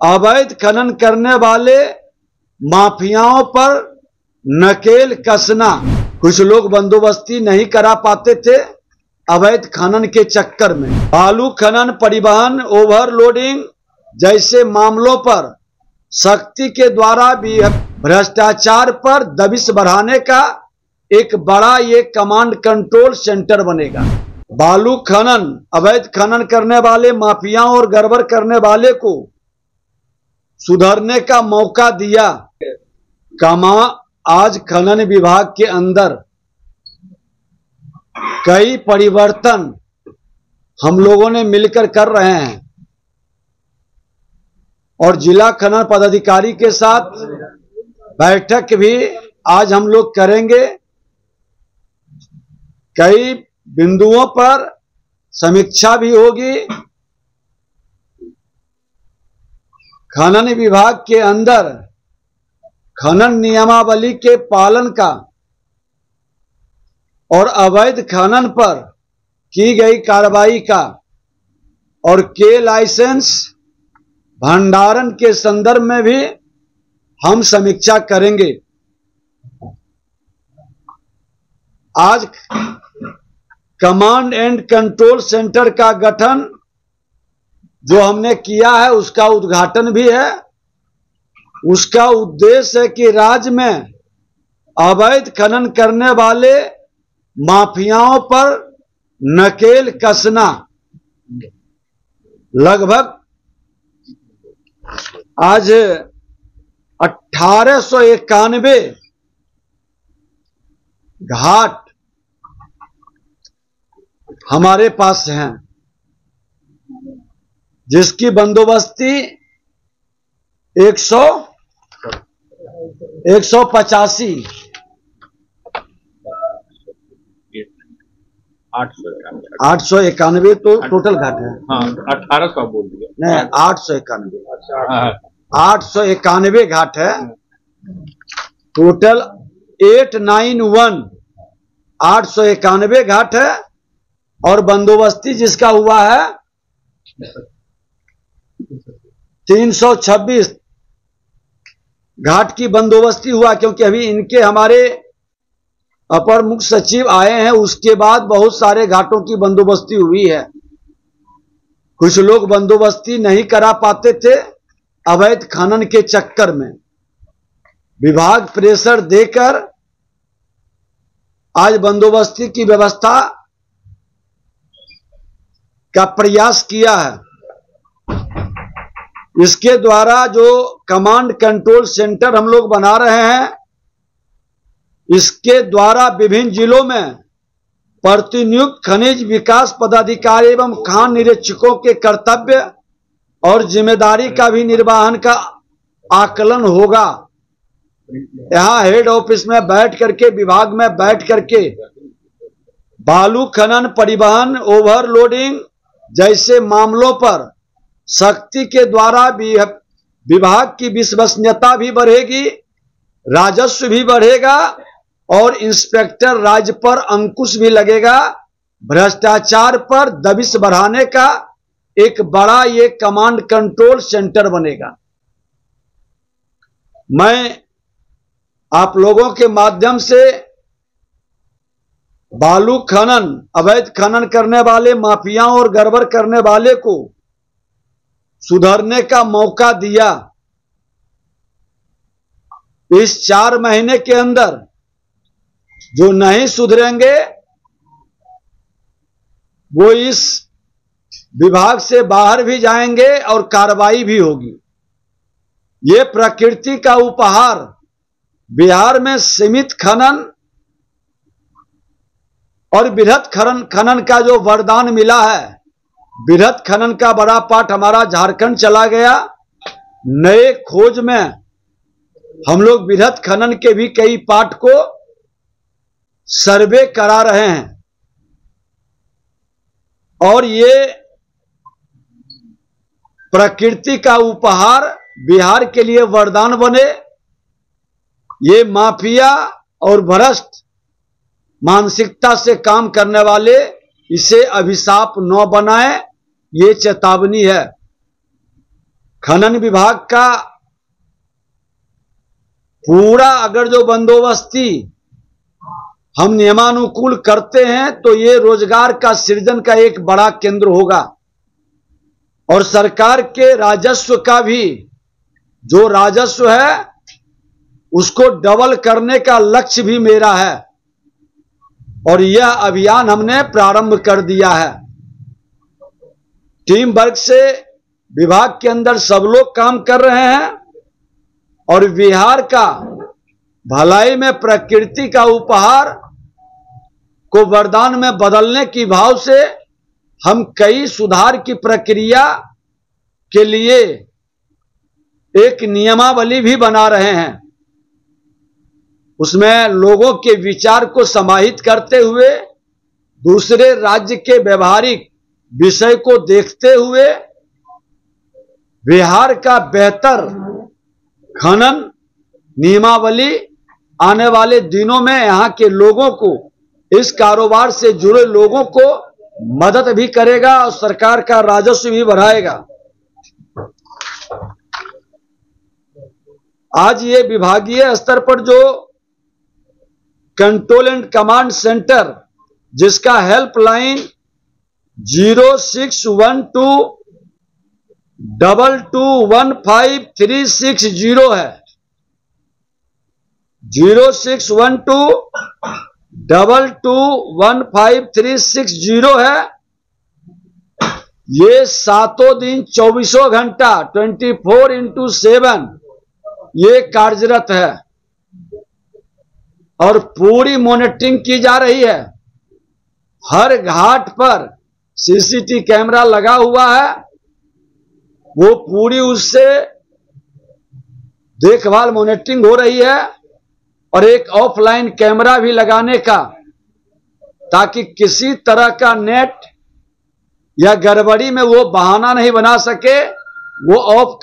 अवैध खनन करने वाले माफियाओं पर नकेल कसना। कुछ लोग बंदोबस्ती नहीं करा पाते थे अवैध खनन के चक्कर में। बालू खनन परिवहन ओवरलोडिंग जैसे मामलों पर सख्ती के द्वारा भी भ्रष्टाचार पर दबिश बढ़ाने का एक बड़ा ये कमांड कंट्रोल सेंटर बनेगा। बालू खनन, अवैध खनन करने वाले माफियाओं और गड़बड़ करने वाले को सुधरने का मौका दिया। कमा, आज खनन विभाग के अंदर। कई परिवर्तन हम लोगों ने मिलकर कर रहे हैं। और जिला खनन पदाधिकारी के साथ बैठक भी आज हम लोग करेंगे। कई बिंदुओं पर समीक्षा भी होगी। खनन विभाग के अंदर खनन नियमावली के पालन का और अवैध खनन पर की गई कार्रवाई का और के लाइसेंस भंडारण के संदर्भ में भी हम समीक्षा करेंगे। आज कमांड एंड कंट्रोल सेंटर का गठन जो हमने किया है, उसका उद्घाटन भी है। उसका उद्देश्य है कि राज्य में अवैध खनन करने वाले माफियाओं पर नकेल कसना। लगभग आज अठारह सौ इक्यानवे घाट हमारे पास हैं। जिसकी बंदोबस्ती एक सौ एक सौ पचासी आठ सौ इक्यानवे। तो टोटल घाट है। हाँ अठारह सौ बोल दिया नहीं आठ सौ इक्यानवे। हाँ, आठ सौ इक्यानवे घाट है। Total eight nine one. आठ सौ इक्यानवे घाट है और बंदोबस्ती जिसका हुआ है तीन सौ छब्बीस घाट की बंदोबस्ती हुआ, क्योंकि अभी इनके हमारे अपर मुख्य सचिव आए हैं, उसके बाद बहुत सारे घाटों की बंदोबस्ती हुई है। कुछ लोग बंदोबस्ती नहीं करा पाते थे अवैध खनन के चक्कर में। विभाग प्रेशर देकर आज बंदोबस्ती की व्यवस्था का प्रयास किया है। इसके द्वारा जो कमांड कंट्रोल सेंटर हम लोग बना रहे हैं, इसके द्वारा विभिन्न जिलों में प्रतिनियुक्त खनिज विकास पदाधिकारी एवं खान निरीक्षकों के कर्तव्य और ज़िम्मेदारी का भी निर्वाहन का आकलन होगा। यहाँ हेड ऑफ़िस में बैठ करके, विभाग में बैठ करके बालू खनन परिवहन ओवरलोडिंग जैसे मामलों पर सख्ती के द्वारा विभाग की विश्वसनीयता भी बढ़ेगी, राजस्व भी बढ़ेगा, और इंस्पेक्टर राज्य पर अंकुश भी लगेगा। भ्रष्टाचार पर दबिश बढ़ाने का एक बड़ा ये कमांड कंट्रोल सेंटर बनेगा। मैं आप लोगों के माध्यम से बालू खनन, अवैध खनन करने वाले, माफियाओं और गड़बड़ करने वाले को सुधरने का मौका दिया। इस चार महीने के अंदर जो नहीं सुधरेंगे, वो इस विभाग से बाहर भी जाएँगे और कार्रवाई भी होगी। ये प्रकृति का उपहार, बिहार में सीमित खनन और बृहद खनन खनन का जो वरदान मिला है बृहद खनन का बड़ा पार्ट हमारा झारखंड चला गया। नए खोज में हम लोग बृहद खनन के भी कई पार्ट को सर्वे करा रहे हैं। और ये प्रकृति का उपहार बिहार के लिए वरदान बने। ये माफिया और भ्रष्ट मानसिकता से काम करने वाले इसे अभिशाप न बनाए। ये चेतावनी है। खनन विभाग का पूरा अगर जो बंदोबस्ती हम नियमानुकूल करते हैं तो ये रोज़गार का सृजन का एक बड़ा केंद्र होगा। और सरकार के राजस्व का भी, जो राजस्व है, उसको डबल करने का लक्ष्य भी मेरा है। और यह अभियान हमने प्रारंभ कर दिया है। टीम वर्क से विभाग के अंदर सब लोग काम कर रहे हैं और बिहार का भलाई में, प्रकृति का उपहार को वरदान में बदलने की भाव से हम कई सुधार की प्रक्रिया के लिए एक नियमावली भी बना रहे हैं। उसमें लोगों के विचार को समाहित करते हुए दूसरे राज्य के व्यवहारिक विषय को देखते हुए बिहार का बेहतर खनन नियमावली आने वाले दिनों में यहाँ के लोगों को, इस कारोबार से जुड़े लोगों को मदद भी करेगा और सरकार का राजस्व भी बढ़ाएगा। आज ये विभागीय स्तर पर जो कंट्रोल एंड कमांड सेंटर जिसका helpline zero six one two double two one five three six zero है। Zero six one two double two one five three six zero है। ये सातों दिन चौबीसों घंटा ट्वेंटी फोर इंटू सेवन ये कार्यरत है। और पूरी मॉनिटरिंग की जा रही है। हर घाट पर सीसीटी कैमरा लगा हुआ है, वो पूरी उससे देखभाल मॉनिटरिंग हो रही है और एक ऑफलाइन कैमरा भी लगाने का, ताकि किसी तरह का नेट या गड़बड़ी में वो बहाना नहीं बना सके, वो ऑफ़